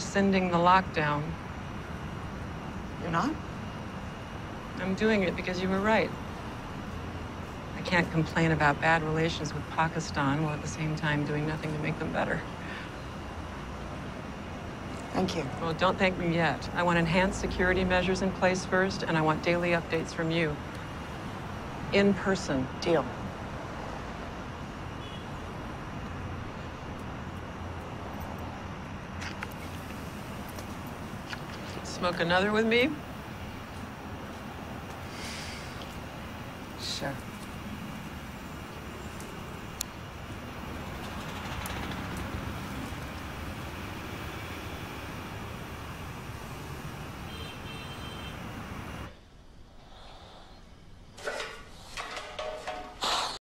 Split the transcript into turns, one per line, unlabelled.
rescinding the lockdown.
You're not?
I'm doing it because you were right. I can't complain about bad relations with Pakistan while at the same time doing nothing to make them better.
Thank you.
Well, don't thank me yet. I want enhanced security measures in place first, and I want daily updates from you. In person.
Deal.
Smoke another with me? Sure.